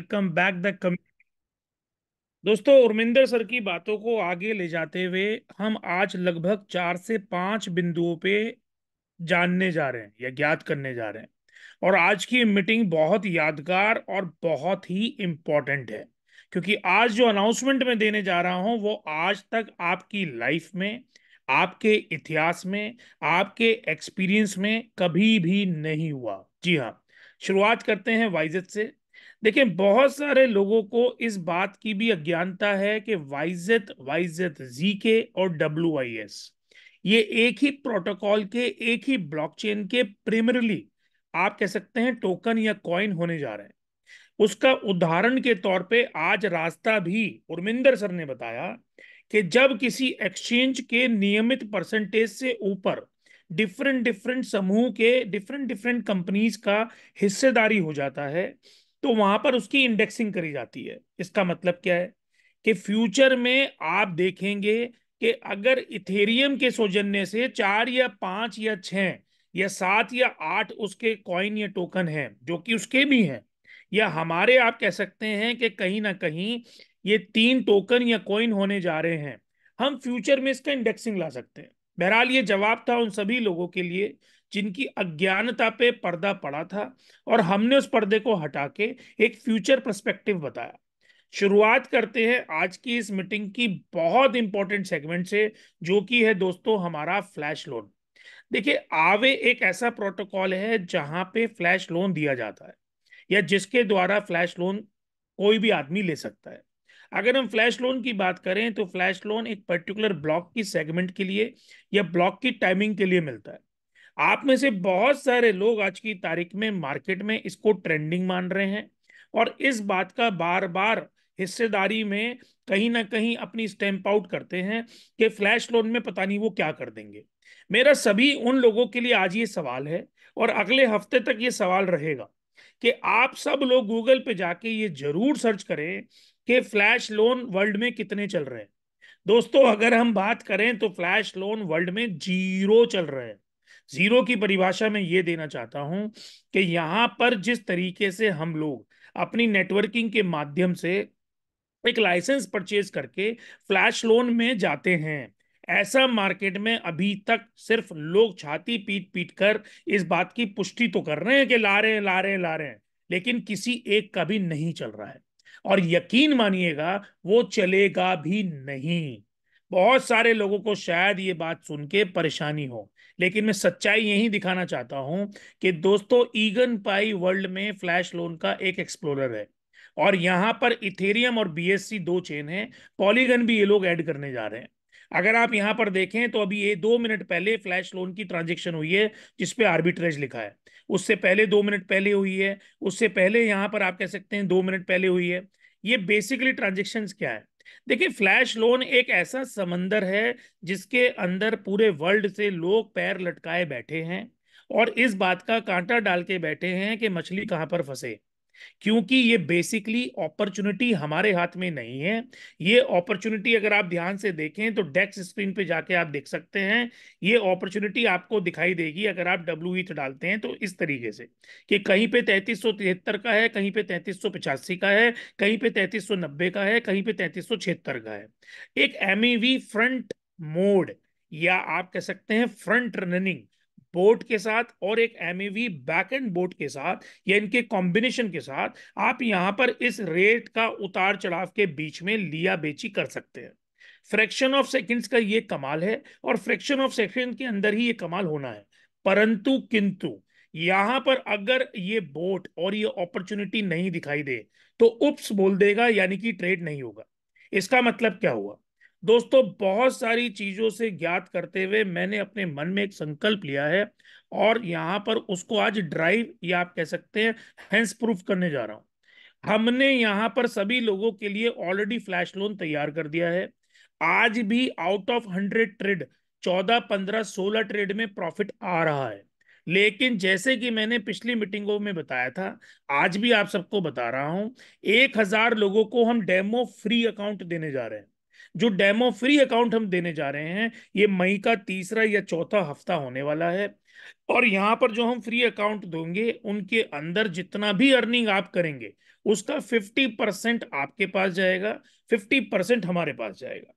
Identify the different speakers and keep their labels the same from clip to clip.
Speaker 1: Welcome back the दोस्तों, उर्मिंदर sir की बातों को आगे ले जाते हुए हम आज लगभग चार से पाँच बिंदुओं पे जानने जा रहे हैं या ज्ञात करने जा रहे हैं। और आज की मीटिंग बहुत यादगार और बहुत ही इंपॉर्टेंट है, क्योंकि आज जो अनाउंसमेंट मैं देने जा रहा हूँ, वो आज तक आपकी लाइफ में, आपके इतिहास में, आपके एक्सपीरियंस में कभी भी नहीं हुआ। जी हाँ शुरुआत करते हैं वाइजेट से। देखिए, बहुत सारे लोगों को इस बात की भी अज्ञानता है कि वाइजेट वाइजेट जी के और डब्ल्यू आई एस ये एक ही प्रोटोकॉल के, एक ही ब्लॉकचेन के प्रिमरली आप कह सकते हैं टोकन या कॉइन होने जा रहे हैं। उसका उदाहरण के तौर पे आज रास्ता भी उर्मिंदर सर ने बताया कि जब किसी एक्सचेंज के नियमित परसेंटेज से ऊपर डिफरेंट डिफरेंट समूह के डिफरेंट डिफरेंट कंपनीज़ का हिस्सेदारी हो जाता है तो वहाँ पर उसकी इंडेक्सिंग करी जाती है। इसका मतलब क्या है? कि फ्यूचर में आप देखेंगे कि अगर इथेरियम के सौजन्य से चार या पाँच या छह या सात या आठ उसके कॉइन या टोकन हैं, जो कि उसके भी हैं, या हमारे आप कह सकते हैं कि कहीं ना कहीं ये तीन टोकन या कॉइन होने जा रहे हैं, हम फ्यूचर में इसका इंडेक्सिंग ला सकते हैं। बहरहाल, ये जवाब था उन सभी लोगों के लिए जिनकी अज्ञानता पे पर्दा पड़ा था और हमने उस पर्दे को हटा के एक फ्यूचर पर्सपेक्टिव बताया। शुरुआत करते हैं आज की इस मीटिंग की बहुत इंपॉर्टेंट सेगमेंट से, जो कि है दोस्तों हमारा फ्लैश लोन देखिए, आवे एक ऐसा प्रोटोकॉल है जहाँ पे फ्लैश लोन दिया जाता है, या जिसके द्वारा फ्लैश लोन कोई भी आदमी ले सकता है। अगर हम फ्लैश लोन की बात करें तो फ्लैश लोन एक पर्टिकुलर ब्लॉक की सेगमेंट के लिए या ब्लॉक की टाइमिंग के लिए मिलता है। आप में से बहुत सारे लोग आज की तारीख में मार्केट में इसको ट्रेंडिंग मान रहे हैं और इस बात का बार बार हिस्सेदारी में कहीं ना कहीं अपनी स्टैंप आउट करते हैं कि फ्लैश लोन में पता नहीं वो क्या कर देंगे। मेरा सभी उन लोगों के लिए आज ये सवाल है और अगले हफ़्ते तक ये सवाल रहेगा कि आप सब लोग गूगल पे जाके ये ज़रूर सर्च करें कि फ्लैश लोन वर्ल्ड में कितने चल रहे हैं। दोस्तों, अगर हम बात करें तो फ्लैश लोन वर्ल्ड में ज़ीरो चल रहे हैं। ज़ीरो की परिभाषा में ये देना चाहता हूँ कि यहाँ पर जिस तरीके से हम लोग अपनी नेटवर्किंग के माध्यम से एक लाइसेंस परचेज करके फ्लैश लोन में जाते हैं, ऐसा मार्केट में अभी तक सिर्फ़ लोग छाती पीट पीट कर इस बात की पुष्टि तो कर रहे हैं कि ला रहे हैं, ला रहे हैं, ला रहे हैं, लेकिन किसी एक का भी नहीं चल रहा है। और यकीन मानिएगा, वो चलेगा भी नहीं। बहुत सारे लोगों को शायद ये बात सुन के परेशानी हो, लेकिन मैं सच्चाई यही दिखाना चाहता हूँ कि दोस्तों ईगन पाई वर्ल्ड में फ्लैश लोन का एक एक्सप्लोरर है और यहाँ पर इथेरियम और बीएससी दो चेन है पॉलीगन भी ये लोग ऐड करने जा रहे हैं। अगर आप यहाँ पर देखें तो अभी ये दो मिनट पहले फ्लैश लोन की ट्रांजेक्शन हुई है जिसपे आर्बिट्रेज लिखा है। उससे पहले दो मिनट पहले हुई है, उससे पहले यहाँ पर आप कह सकते हैं दो मिनट पहले हुई है। ये बेसिकली ट्रांजेक्शन क्या है? देखिए, फ्लैश लोन एक ऐसा समंदर है जिसके अंदर पूरे वर्ल्ड से लोग पैर लटकाए बैठे हैं और इस बात का कांटा डाल के बैठे हैं कि मछली कहाँ पर फंसे। क्योंकि ये बेसिकली अपॉर्चुनिटी हमारे हाथ में नहीं है। ये अपॉर्चुनिटी अगर आप ध्यान से देखें तो डेक्स स्क्रीन पे जाके आप देख सकते हैं। ये अपॉर्चुनिटी आपको दिखाई देगी अगर आप डब्ल्यू ईथ डालते हैं तो इस तरीके से कि कहीं पे तैतीस का है, कहीं पे तैतीस का है, कहीं पे तैतीस का है, कहीं पे तैतीस का है। एक एमईवी फ्रंट मोड या आप कह सकते हैं फ्रंट रनिंग बोट के साथ और एक एम बैक एंड बोट के साथ, या इनके कॉम्बिनेशन के साथ, आप यहाँ पर इस रेट का उतार चढ़ाव के बीच में लिया बेची कर सकते हैं। फ्रैक्शन ऑफ़ सेकंड्स का ये कमाल है और फ्रैक्शन ऑफ़ सेकंड के अंदर ही ये कमाल होना है। परंतु, किंतु, यहाँ पर अगर ये बोट और ये अपॉर्चुनिटी नहीं दिखाई दे तो उप्स बोल देगा, यानी कि ट्रेड नहीं होगा। इसका मतलब क्या हुआ? दोस्तों, बहुत सारी चीज़ों से ज्ञात करते हुए मैंने अपने मन में एक संकल्प लिया है और यहाँ पर उसको आज ड्राइव या आप कह सकते हैं हैंस प्रूफ करने जा रहा हूँ। हमने यहाँ पर सभी लोगों के लिए ऑलरेडी फ्लैश लोन तैयार कर दिया है। आज भी आउट ऑफ़ हंड्रेड ट्रेड चौदह, पंद्रह, सोलह ट्रेड में प्रॉफिट आ रहा है। लेकिन जैसे कि मैंने पिछली मीटिंगों में बताया था, आज भी आप सबको बता रहा हूँ, एक हज़ार लोगों को हम डेमो फ्री अकाउंट देने जा रहे हैं। जो डेमो फ्री अकाउंट हम देने जा रहे हैं, ये मई का तीसरा या चौथा हफ़्ता होने वाला है। और यहाँ पर जो हम फ्री अकाउंट देंगे, उनके अंदर जितना भी अर्निंग आप करेंगे, उसका फिफ्टी परसेंट आपके पास जाएगा, फिफ्टी परसेंट हमारे पास जाएगा।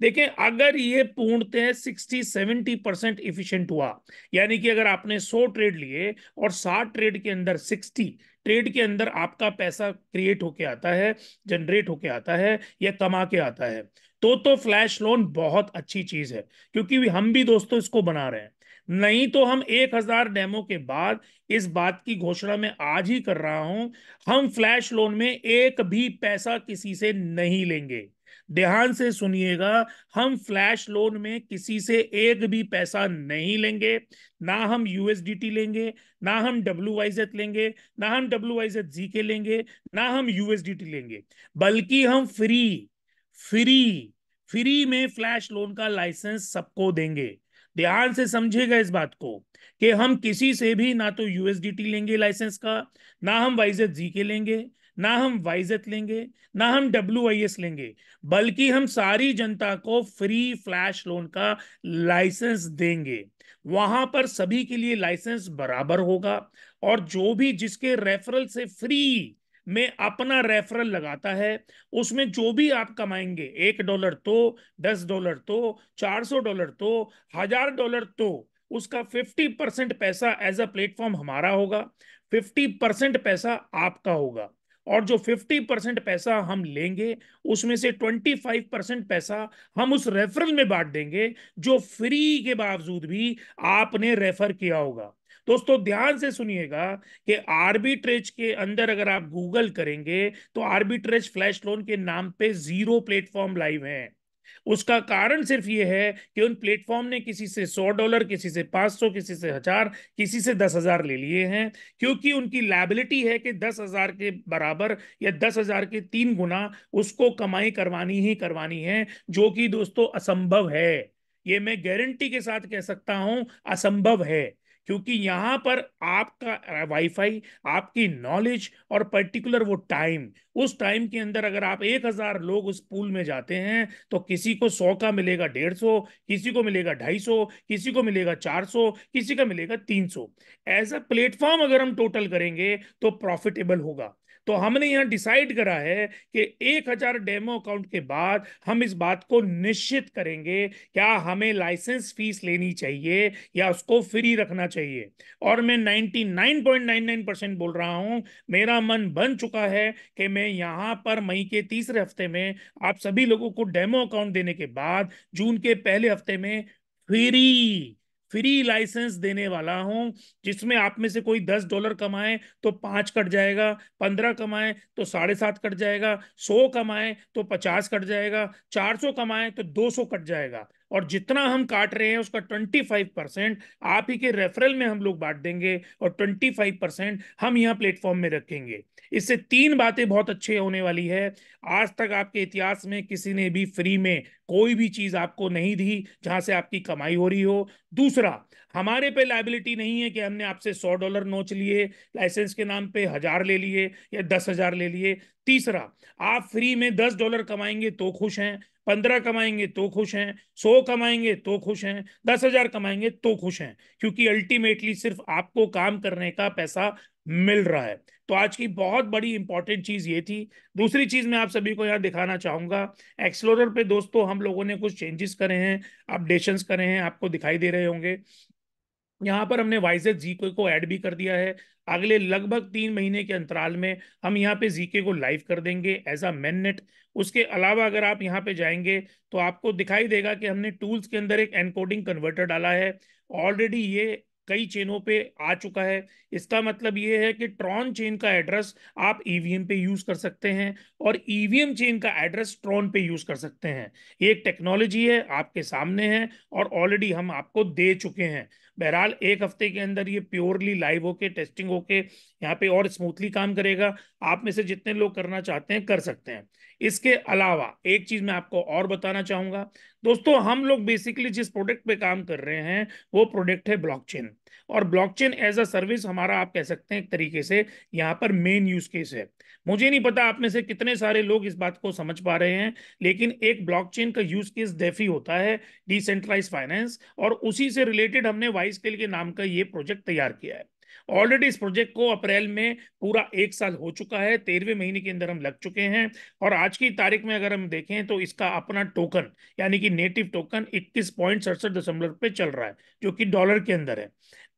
Speaker 1: देखें अगर ये पूर्णतः सिक्सटी सेवेंटी परसेंट इफिशियंट हुआ, यानी कि अगर आपने सौ ट्रेड लिए और साठ ट्रेड के अंदर सिक्सटी ट्रेड के अंदर आपका पैसा क्रिएट होके आता है जनरेट होके आता है या कमा के आता है तो तो फ्लैश लोन बहुत अच्छी चीज़ है, क्योंकि हम भी दोस्तों इसको बना रहे हैं। नहीं तो हम एक हज़ार डेमो के बाद इस बात की घोषणा में आज ही कर रहा हूँ, हम फ्लैश लोन में एक भी पैसा किसी से नहीं लेंगे। ध्यान से सुनिएगा, हम फ्लैश लोन में किसी से एक भी पैसा नहीं लेंगे, ना हम यूएसडीटी लेंगे, ना हम डब्ल्यू लेंगे, ना हम डब्ल्यू वाईजेड जी के लेंगे, ना हम यूएसडीटी लेंगे, बल्कि हम फ्री फ्री फ्री में फ्लैश लोन का लाइसेंस सबको देंगे। ध्यान से समझेगा इस बात को कि हम किसी से भी ना तो यूएसडीटी लेंगे लाइसेंस का, ना हम वाइजेड जी के लेंगे, ना हम वाइजेट लेंगे, ना हम डब्ल्यू आई एस लेंगे, बल्कि हम सारी जनता को फ्री फ्लैश लोन का लाइसेंस देंगे। वहाँ पर सभी के लिए लाइसेंस बराबर होगा और जो भी जिसके रेफरल से फ्री में अपना रेफरल लगाता है, उसमें जो भी आप कमाएँगे, एक डॉलर तो दस डॉलर तो चार सौ डॉलर तो हज़ार डॉलर तो उसका फिफ्टी परसेंट पैसा एज अ प्लेटफॉर्म हमारा होगा, फिफ्टी परसेंट पैसा आपका होगा। और जो 50 परसेंट पैसा हम लेंगे, उसमें से 25 परसेंट पैसा हम उस रेफरल में बांट देंगे, जो फ्री के बावजूद भी आपने रेफर किया होगा। दोस्तों, ध्यान से सुनिएगा कि आर्बिट्रेज के अंदर अगर आप गूगल करेंगे तो आर्बिट्रेज फ्लैश लोन के नाम पे ज़ीरो प्लेटफॉर्म लाइव है। उसका कारण सिर्फ़ ये है कि उन प्लेटफॉर्म ने किसी से सौ डॉलर किसी से पाँच सौ, किसी से हज़ार, किसी से दस हज़ार ले लिए हैं, क्योंकि उनकी लाइबिलिटी है कि दस हज़ार के बराबर या दस हज़ार के तीन गुना उसको कमाई करवानी ही करवानी है, जो कि दोस्तों असंभव है। ये मैं गारंटी के साथ कह सकता हूँ, असंभव है। क्योंकि यहाँ पर आपका वाईफाई आपकी नॉलेज और पर्टिकुलर वो टाइम उस टाइम के अंदर अगर आप एक हज़ार लोग उस पूल में जाते हैं तो किसी को सौ का मिलेगा डेढ़ सौ, किसी को मिलेगा ढाई सौ, किसी को मिलेगा चार सौ, किसी का मिलेगा तीन सौ। एज अ प्लेटफॉर्म अगर हम टोटल करेंगे तो प्रॉफिटेबल होगा। तो हमने यहाँ डिसाइड करा है कि एक हज़ार डेमो अकाउंट के बाद हम इस बात को निश्चित करेंगे, क्या हमें लाइसेंस फ़ीस लेनी चाहिए या उसको फ्री रखना चाहिए? और मैं 99.99 परसेंट बोल रहा हूँ, मेरा मन बन चुका है कि मैं यहाँ पर मई के तीसरे हफ़्ते में आप सभी लोगों को डेमो अकाउंट देने के बाद जून के पहले हफ़्ते में फ्री फ्री लाइसेंस देने वाला हूँ, जिसमें आप में से कोई दस डॉलर कमाए तो पाँच कट जाएगा, पंद्रह कमाए तो साढ़े सात कट जाएगा, सौ कमाए तो पचास कट जाएगा, चार सौ कमाए तो दो सौ कट जाएगा। और जितना हम काट रहे हैं उसका ट्वेंटी फाइव परसेंट आप ही के रेफरल में हम लोग बांट देंगे और ट्वेंटी फाइव परसेंट हम यहाँ प्लेटफॉर्म में रखेंगे। इससे तीन बातें बहुत अच्छे होने वाली है। आज तक आपके इतिहास में किसी ने भी फ्री में कोई भी चीज़ आपको नहीं दी जहाँ से आपकी कमाई हो रही हो। दूसरा, हमारे पे लाइबिलिटी नहीं है कि हमने आपसे सौ डॉलर नोच लिए लाइसेंस के नाम पे हज़ार ले लिए या दस हज़ार ले लिए। तीसरा, आप फ्री में दस डॉलर कमाएँगे तो खुश हैं, पंद्रह कमाएँगे तो खुश हैं, सौ कमाएँगे तो खुश हैं, दस हज़ार कमाएँगे तो खुश हैं, क्योंकि अल्टीमेटली सिर्फ़ आपको काम करने का पैसा मिल रहा है। तो आज की बहुत बड़ी इंपॉर्टेंट चीज़ ये थी। दूसरी चीज़ मैं आप सभी को यहाँ दिखाना चाहूँगा। एक्सप्लोरर पे दोस्तों हम लोगों ने कुछ चेंजेस करे हैं अपडेशन करे हैं, आपको दिखाई दे रहे होंगे। यहाँ पर हमने वाइजेड जीके को ऐड भी कर दिया है। अगले लगभग तीन महीने के अंतराल में हम यहाँ पे जीके को लाइव कर देंगे एज अ मैननेट उसके अलावा अगर आप यहाँ पे जाएँगे तो आपको दिखाई देगा कि हमने टूल्स के अंदर एक एनकोडिंग कन्वर्टर डाला है। ऑलरेडी ये कई चेनों पे आ चुका है। इसका मतलब ये है कि ट्रॉन चेन का एड्रेस आप ईवीएम पे यूज़ कर सकते हैं और ईवीएम चेन का एड्रेस ट्रॉन पे यूज़ कर सकते हैं। ये एक टेक्नोलॉजी है, आपके सामने है और ऑलरेडी हम आपको दे चुके हैं। बहरहाल, एक हफ़्ते के अंदर ये प्योरली लाइव होके, टेस्टिंग होके यहाँ पे और स्मूथली काम करेगा। आप में से जितने लोग करना चाहते हैं, कर सकते हैं। इसके अलावा एक चीज़ मैं आपको और बताना चाहूँगा दोस्तों, हम लोग बेसिकली जिस प्रोडक्ट पे काम कर रहे हैं, वो प्रोडक्ट है ब्लॉकचेन और ब्लॉकचेन एज अ सर्विस हमारा आप कह सकते हैं एक तरीके से यहाँ पर मेन यूज़ केस है. मुझे नहीं पता आप में से कितने सारे लोग इस बात को समझ पा रहे हैं, लेकिन एक ब्लॉकचेन का यूज़ केस डेफी होता है डिसेंट्रलाइज फाइनेंस और उसी से रिलेटेड हमने वाइस के नाम का ये प्रोजेक्ट तैयार किया है. ऑलरेडी इस प्रोजेक्ट को अप्रैल में पूरा एक साल हो चुका है, तेरहवें महीने के अंदर हम लग चुके हैं। और आज की तारीख में अगर हम देखें तो इसका अपना टोकन यानी कि नेटिव टोकन इक्कीस पॉइंट सड़सठ दशमलव रुपये चल रहा है, जो कि डॉलर के अंदर है।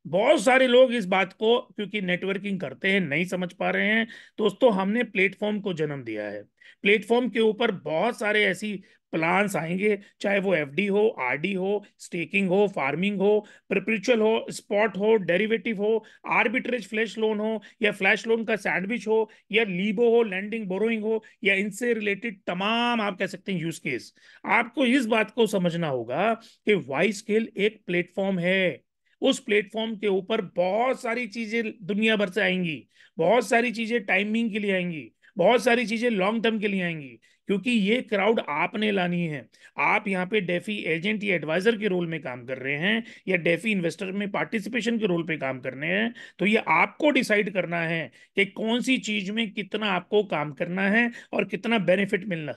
Speaker 1: बहुत सारे लोग इस बात को, क्योंकि नेटवर्किंग करते हैं, नहीं समझ पा रहे हैं दोस्तों हमने प्लेटफॉर्म को जन्म दिया है। प्लेटफॉर्म के ऊपर बहुत सारे ऐसी प्लान्स आएँगे, चाहे वो एफडी हो आरडी हो स्टेकिंग हो फ़ार्मिंग हो परपेचुअल हो स्पॉट हो डेरिवेटिव हो आर्बिट्रेज फ्लैश लोन हो, या फ्लैश लोन का सैंडविच हो, या लीबो हो लैंडिंग बोरोइंग हो, या इनसे रिलेटेड तमाम आप कह सकते हैं यूज़ केस आपको इस बात को समझना होगा कि वाई स्केल एक प्लेटफॉर्म है। उस प्लेटफॉर्म के ऊपर बहुत सारी चीज़ें दुनिया भर से आएँगी, बहुत सारी चीज़ें टाइमिंग के लिए आएँगी, बहुत सारी चीज़ें लॉन्ग टर्म के लिए आएँगी, क्योंकि ये क्राउड आपने लानी है। आप यहाँ पे डेफी एजेंट या एडवाइजर के रोल में काम कर रहे हैं, या डेफी इन्वेस्टर में पार्टिसिपेशन के रोल पे काम कर रहे हैं तो ये आपको डिसाइड करना है कि कौन सी चीज़ में कितना आपको काम करना है और कितना बेनिफिट मिलना।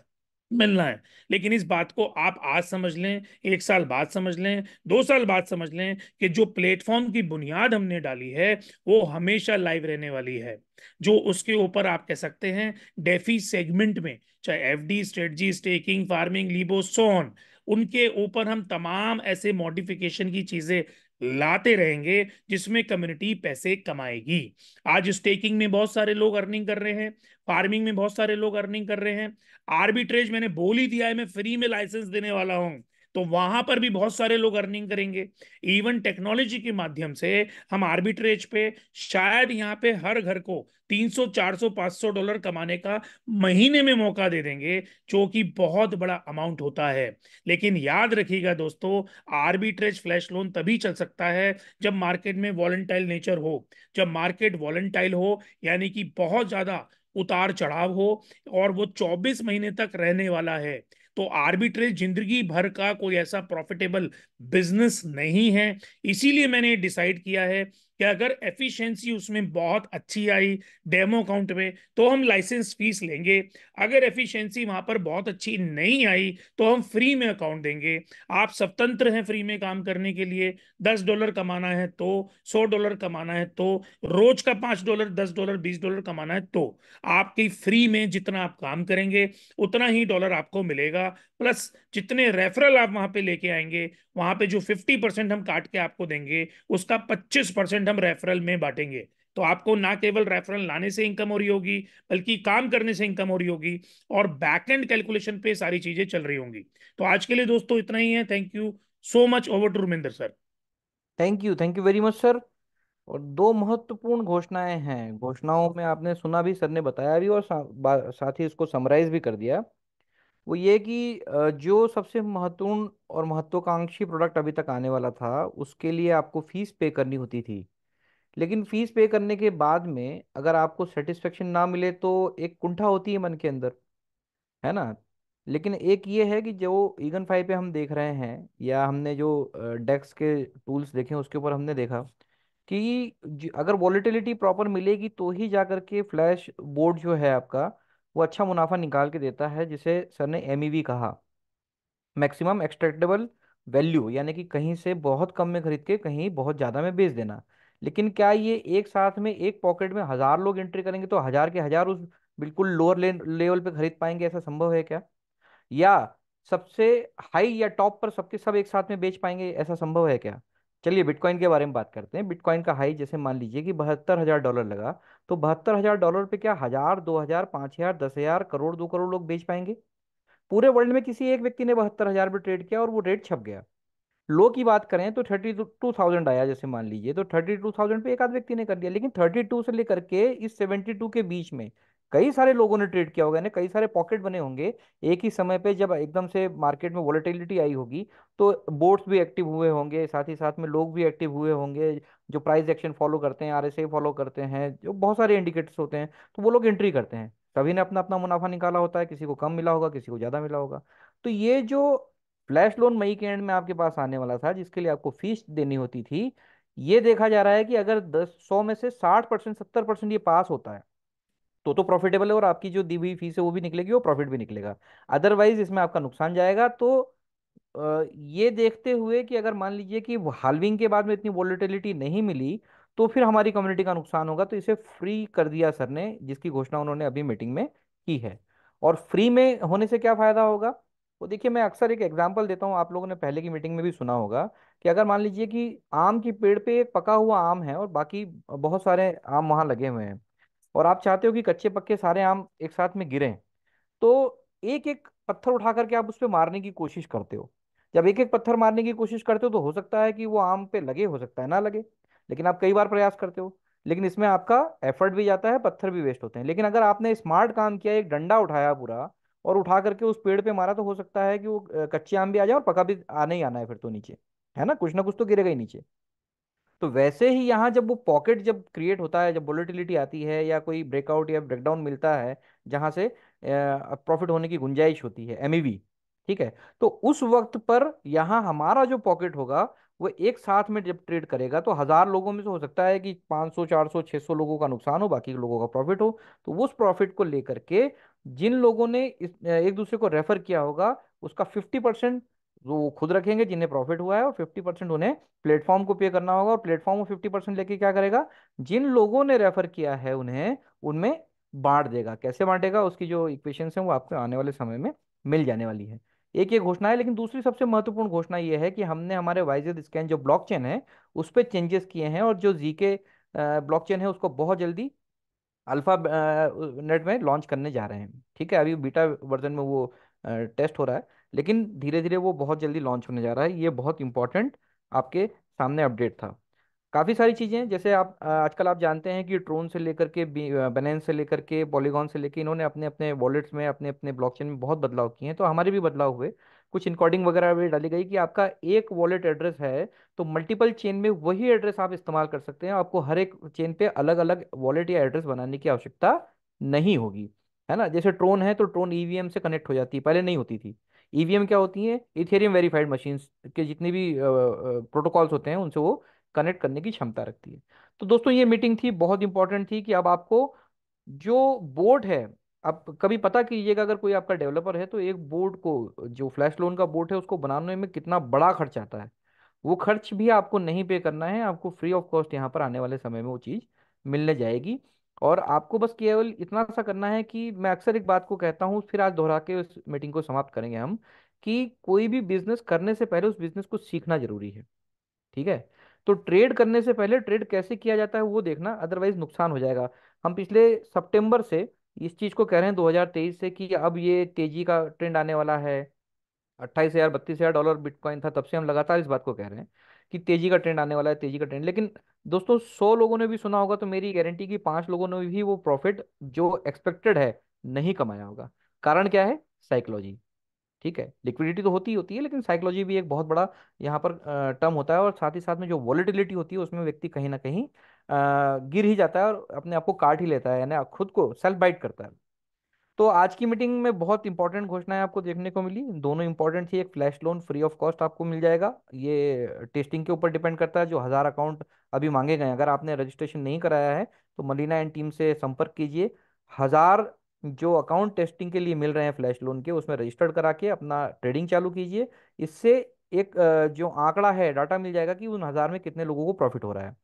Speaker 1: मिलना है। लेकिन इस बात को आप आज समझ लें, एक साल बाद समझ लें, दो साल बाद समझ लें कि जो प्लेटफॉर्म की बुनियाद हमने डाली है, वो हमेशा लाइव रहने वाली है। जो उसके ऊपर आप कह सकते हैं, डेफी सेगमेंट में, चाहे F D strategy, staking, farming, लीबो सोन उनके ऊपर हम तमाम ऐसे मॉडिफिकेशन की चीज़ें लाते रहेंगे, जिसमें कम्युनिटी पैसे कमाएगी। आज स्टेकिंग में बहुत सारे लोग अर्निंग कर रहे हैं फ़ार्मिंग में बहुत सारे लोग अर्निंग कर रहे हैं। आर्बिट्रेज मैंने बोल ही दिया है, मैं फ्री में लाइसेंस देने वाला हूँ। तो वहाँ पर भी बहुत सारे लोग अर्निंग करेंगे। इवन टेक्नोलॉजी के माध्यम से हम आर्बिट्रेज पे शायद यहाँ पे हर घर को 300 400 500 डॉलर कमाने का महीने में मौका दे देंगे, जो कि बहुत बड़ा अमाउंट होता है। लेकिन याद रखिएगा दोस्तों आर्बिट्रेज फ्लैश लोन तभी चल सकता है जब मार्केट में वॉलेंटाइल नेचर हो। जब मार्केट वॉलेंटाइल हो, यानी कि बहुत ज़्यादा उतार चढ़ाव हो, और वो 24 महीने तक रहने वाला है। तो आर्बिट्रेज ज़िंदगी भर का कोई ऐसा प्रॉफिटेबल बिज़नेस नहीं है। इसीलिए मैंने डिसाइड किया है कि अगर एफिशिएंसी उसमें बहुत अच्छी आई डेमो अकाउंट में तो हम लाइसेंस फ़ीस लेंगे। अगर एफिशिएंसी वहाँ पर बहुत अच्छी नहीं आई तो हम फ्री में अकाउंट देंगे। आप स्वतंत्र हैं फ्री में काम करने के लिए, दस डॉलर कमाना है तो सौ डॉलर कमाना है तो रोज का पाँच डॉलर दस डॉलर बीस डॉलर कमाना है तो। आपकी फ्री में जितना आप काम करेंगे, उतना ही डॉलर आपको मिलेगा। प्लस जितने रेफरल आप वहाँ पे लेके आएँगे, वहाँ पे जो फिफ्टी परसेंट हम काट के आपको देंगे, उसका पच्चीस परसेंट हम रेफरल में बांटेंगे। तो आपको ना केवल रेफरल लाने से इनकम हो रही होगी बल्कि काम करने से इनकम हो रही होगी और बैक एंड कैलकुलेशन पे सारी चीज़ें चल रही होंगी। तो आज के लिए दोस्तों इतना ही है। Thank you so much over to Ruminder sir
Speaker 2: thank you thank you very much sir और दो महत्वपूर्ण घोषणाएँ हैं। घोषणाओं में आपने सुना भी सर ने बताया भी और सा, साथ ही इसको समराइज भी कर दिया। वो ये कि जो सबसे महत्वपूर्ण और महत्वाकांक्षी प्रोडक्ट अभी तक आने वाला था उसके लिए आपको फ़ीस पे करनी होती थी। लेकिन फ़ीस पे करने के बाद में अगर आपको सेटिस्फेक्शन ना मिले तो एक कुंठा होती है मन के अंदर, है ना? लेकिन एक ये है कि जो ईगन फाइव पे हम देख रहे हैं या हमने जो डेक्स के टूल्स देखे उसके ऊपर हमने देखा कि अगर वॉलेटिलिटी प्रॉपर मिलेगी तो ही जा करके फ्लैश बोर्ड जो है आपका, वो अच्छा मुनाफा निकाल के देता है, जिसे सर ने एमईवी कहा। मैक्सिमम एक्सट्रैक्टेबल वैल्यू यानी कि कहीं से बहुत कम में खरीद के कहीं बहुत ज़्यादा में बेच देना। लेकिन क्या ये एक साथ में एक पॉकेट में हज़ार लोग एंट्री करेंगे तो हज़ार के हज़ार उस बिल्कुल लोअर लेवल पे खरीद पाएँगे? ऐसा संभव है क्या? या सबसे हाई या टॉप पर सबके सब एक साथ में बेच पाएँगे? ऐसा संभव है क्या? चलिए बिटकॉइन के बारे में बात करते हैं। बिटकॉइन का हाई जैसे मान लीजिए कि बहत्तर हज़ार डॉलर लगा तो बहत्तर हज़ार डॉलर पे क्या हज़ार, दो हज़ार, पाँच हज़ार, दस हज़ार, करोड़, दो करोड़ लोग बेच पाएँगे? पूरे वर्ल्ड में किसी एक व्यक्ति ने बहत्तर हज़ार पे ट्रेड किया और वो रेट छप गया। लो की बात करें तो थर्टी टू थाउज़ेंड आया जैसे मान लीजिए तो थर्टी टू थाउज़ेंड पे एक आध व्यक्ति ने कर दिया। लेकिन थर्टी टू से लेकर के इस सेवेंटी टू के बीच में कई सारे लोगों ने ट्रेड किया होगा ना कई सारे पॉकेट बने होंगे एक ही समय पे जब एकदम से मार्केट में वॉलेटिलिटी आई होगी तो बोर्ड्स भी एक्टिव हुए होंगे, साथ ही साथ में लोग भी एक्टिव हुए होंगे जो प्राइस एक्शन फॉलो करते हैं, आरएसआई फॉलो करते हैं, जो बहुत सारे इंडिकेटर्स होते हैं तो वो लोग एंट्री करते हैं। सभी ने अपना अपना मुनाफा निकाला होता है, किसी को कम मिला होगा, किसी को ज़्यादा मिला होगा। तो ये जो फ्लैश लोन मई के एंड में आपके पास आने वाला था, जिसके लिए आपको फ़ीस देनी होती थी। ये देखा जा रहा है कि अगर दस, सौ में से साठ परसेंट, सत्तर परसेंट ये पास होता है तो तो प्रॉफिटेबल है और आपकी जो दी हुई फ़ीस है वो भी निकलेगी और प्रॉफिट भी निकलेगा। अदरवाइज़ इसमें आपका नुकसान जाएगा तो ये देखते हुए कि अगर मान लीजिए कि हालविंग के बाद में इतनी वॉलेटिलिटी नहीं मिली तो फिर हमारी कम्युनिटी का नुकसान होगा तो इसे फ्री कर दिया सर ने, जिसकी घोषणा उन्होंने अभी मीटिंग में की है। और फ्री में होने से क्या फ़ायदा होगा? वो देखिए, मैं अक्सर एक एग्जांपल देता हूँ, आप लोगों ने पहले की मीटिंग में भी सुना होगा कि अगर मान लीजिए कि आम की पेड़ पे एक पका हुआ आम है और बाकी बहुत सारे आम वहाँ लगे हुए हैं और आप चाहते हो कि कच्चे पक्के सारे आम एक साथ में गिरें तो एक एक पत्थर उठा करके आप उस पर मारने की कोशिश करते हो। जब एक एक पत्थर मारने की कोशिश करते हो तो हो सकता है कि वो आम पे लगे, हो सकता है ना लगे, लेकिन आप कई बार प्रयास करते हो, लेकिन इसमें आपका एफर्ट भी जाता है, पत्थर भी वेस्ट होते हैं। लेकिन अगर आपने स्मार्ट काम किया, एक डंडा उठाया पूरा और उठा करके उस पेड़ पे मारा तो हो सकता है कि वो कच्चे आम भी आ जाए और पका भी आने ही आना है फिर तो नीचे, है ना? कुछ ना कुछ तो गिरेगा ही नीचे। तो वैसे ही यहाँ जब वो पॉकेट जब क्रिएट होता है, जब वोलेटिलिटी आती है या कोई ब्रेकआउट या ब्रेकडाउन मिलता है, जहाँ से प्रॉफिट होने की गुंजाइश होती है एमईवी ठीक है? तो उस वक्त पर यहाँ हमारा जो पॉकेट होगा, वो एक साथ में जब ट्रेड करेगा तो हज़ार लोगों में से हो सकता है कि 500 400 600 लोगों का नुकसान हो, बाकी लोगों का प्रॉफिट हो तो उस प्रॉफिट को लेकर के जिन लोगों ने इस, एक दूसरे को रेफर किया होगा उसका फिफ्टी परसेंट वो खुद रखेंगे जिन्हें प्रॉफिट हुआ है और फिफ्टी परसेंट उन्हें प्लेटफॉर्म को पे करना होगा और प्लेटफॉर्म को फिफ्टी परसेंट लेके क्या करेगा? जिन लोगों ने रेफर किया है उन्हें उनमें बांट देगा। कैसे बांटेगा? उसकी जो इक्वेशन है वो आपको आने वाले समय में मिल जाने वाली है। एक ये घोषणा है लेकिन दूसरी सबसे महत्वपूर्ण घोषणा ये है कि हमने हमारे वाइजेड स्कैन जो ब्लॉकचेन है उस पर चेंजेस किए हैं और जो जीके ब्लॉकचेन है उसको बहुत जल्दी अल्फ़ा नेट में लॉन्च करने जा रहे हैं। ठीक है, अभी बीटा वर्जन में वो टेस्ट हो रहा है, लेकिन धीरे धीरे वो बहुत जल्दी लॉन्च होने जा रहा है। ये बहुत इंपॉर्टेंट आपके सामने अपडेट था। काफ़ी सारी चीज़ें जैसे आप आजकल आप जानते हैं कि ट्रोन से लेकर के बेनेंस से लेकर के पॉलीगॉन से लेकर इन्होंने अपने अपने वॉलेट्स में अपने अपने ब्लॉकचेन में बहुत बदलाव किए हैं तो हमारे भी बदलाव हुए। कुछ इनकोडिंग वगैरह भी डाली गई कि आपका एक वॉलेट एड्रेस है तो मल्टीपल चेन में वही एड्रेस आप इस्तेमाल कर सकते हैं। आपको हर एक चेन पे अलग अलग वॉलेट या एड्रेस बनाने की आवश्यकता नहीं होगी, है ना? जैसे ट्रोन है तो ट्रोन ईवीएम से कनेक्ट हो जाती है। पहले नहीं होती थी। ईवीएम क्या होती है? इथेरियम वेरीफाइड मशीन के जितने भी प्रोटोकॉल्स होते हैं, उनसे वो कनेक्ट करने की क्षमता रखती है। तो दोस्तों, ये मीटिंग थी, बहुत इंपॉर्टेंट थी कि अब आपको जो बोर्ड है आप कभी पता कीजिएगा, अगर कोई आपका डेवलपर है तो एक बोर्ड को, जो फ्लैश लोन का बोर्ड है, उसको बनाने में कितना बड़ा खर्च आता है। वो खर्च भी आपको नहीं पे करना है, आपको फ्री ऑफ़ कॉस्ट यहाँ पर आने वाले समय में वो चीज़ मिलने जाएगी। और आपको बस केवल इतना सा करना है कि मैं अक्सर एक बात को कहता हूँ, फिर आज दोहरा के उस मीटिंग को समाप्त करेंगे हम, कि कोई भी बिज़नेस करने से पहले उस बिज़नेस को सीखना ज़रूरी है, ठीक है? तो ट्रेड करने से पहले ट्रेड कैसे किया जाता है वो देखना, अदरवाइज़ नुकसान हो जाएगा। हम पिछले सितंबर से इस चीज़ को कह रहे हैं 2023 से कि अब ये तेज़ी का ट्रेंड आने वाला है। अट्ठाईस हज़ार, बत्तीस हज़ार डॉलर बिटकॉइन था, तब से हम लगातार इस बात को कह रहे हैं कि तेज़ी का ट्रेंड आने वाला है, तेज़ी का ट्रेंड लेकिन दोस्तों, सौ लोगों ने भी सुना होगा तो मेरी गारंटी कि पाँच लोगों ने भी वो प्रॉफिट जो एक्सपेक्टेड है, नहीं कमाया होगा। कारण क्या है? साइकोलॉजी ठीक है? लिक्विडिटी तो होती ही होती है, लेकिन साइकोलॉजी भी एक बहुत बड़ा यहाँ पर टर्म होता है और साथ ही साथ में जो वॉलिटिलिटी होती है, उसमें व्यक्ति कहीं ना कहीं गिर ही जाता है और अपने आप को काट ही लेता है, यानी खुद को सेल्फ बाइट करता है। तो आज की मीटिंग में बहुत इंपॉर्टेंट घोषणाएँ आपको देखने को मिली। दोनों इंपॉर्टेंट थी, एक flash loan free of cost आपको मिल जाएगा। ये टेस्टिंग के ऊपर डिपेंड करता है, जो हज़ार अकाउंट अभी मांगे गए अगर आपने रजिस्ट्रेशन नहीं कराया है तो मरीना एंड टीम से संपर्क कीजिए। हज़ार जो अकाउंट टेस्टिंग के लिए मिल रहे हैं फ्लैश लोन के, उसमें रजिस्टर्ड करा के अपना ट्रेडिंग चालू कीजिए। इससे एक जो आंकड़ा है डाटा मिल जाएगा कि उन हज़ार में कितने लोगों को प्रॉफिट हो रहा है।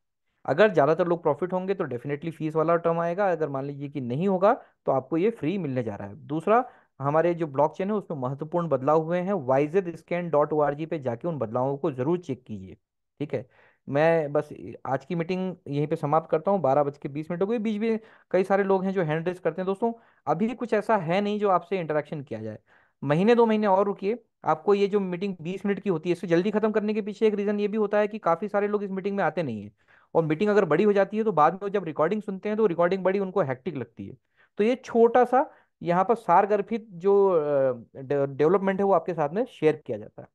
Speaker 2: अगर ज़्यादातर लोग प्रॉफिट होंगे तो डेफिनेटली फ़ीस वाला टर्म आएगा, अगर मान लीजिए कि नहीं होगा तो आपको ये फ्री मिलने जा रहा है। दूसरा, हमारे जो ब्लॉकचेन है उसमें महत्वपूर्ण बदलाव हुए हैं Y Z scan dot O R G पे जाके उन बदलावों को ज़रूर चेक कीजिए, ठीक है? मैं बस आज की मीटिंग यहीं पे समाप्त करता हूँ, बारह बज के बीस मिनट हो बीच में कई सारे लोग हैं जो हैंड रेस करते हैं। दोस्तों, अभी कुछ ऐसा है नहीं जो आपसे इंटरेक्शन किया जाए। महीने दो महीने और रुकिए, आपको ये जो मीटिंग बीस मिनट की होती है, इससे जल्दी खत्म करने के पीछे एक रीजन ये भी होता है कि काफ़ी सारे लोग इस मीटिंग में आते नहीं है। और मीटिंग अगर बड़ी हो जाती है तो बाद में जब रिकॉर्डिंग सुनते हैं तो रिकॉर्डिंग बड़ी उनको हैक्टिक लगती है। तो ये छोटा सा यहाँ पर सारगर्भित जो डेवलपमेंट है वो आपके साथ में शेयर किया जाता है।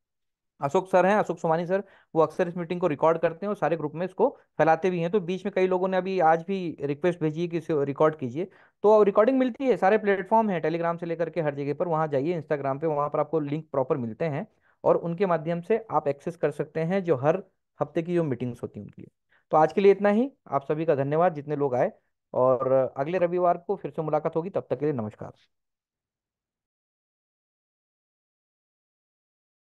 Speaker 2: अशोक सर हैं, अशोक सोमानी सर, वो अक्सर इस मीटिंग को रिकॉर्ड करते हैं और सारे ग्रुप में इसको फैलाते भी हैं। तो बीच में कई लोगों ने अभी आज भी रिक्वेस्ट भेजी है कि इसे रिकॉर्ड कीजिए। तो रिकॉर्डिंग मिलती है, सारे प्लेटफॉर्म है टेलीग्राम से लेकर के हर जगह पर, वहाँ जाइए इंस्टाग्राम पे, वहाँ पर आपको लिंक प्रॉपर मिलते हैं और उनके माध्यम से आप एक्सेस कर सकते हैं जो हर हफ़्ते की जो मीटिंग्स होती हैं उनकी तो आज के लिए इतना ही। आप सभी का धन्यवाद, जितने लोग आए। और अगले रविवार को फिर से मुलाकात होगी। तब तक के लिए नमस्कार।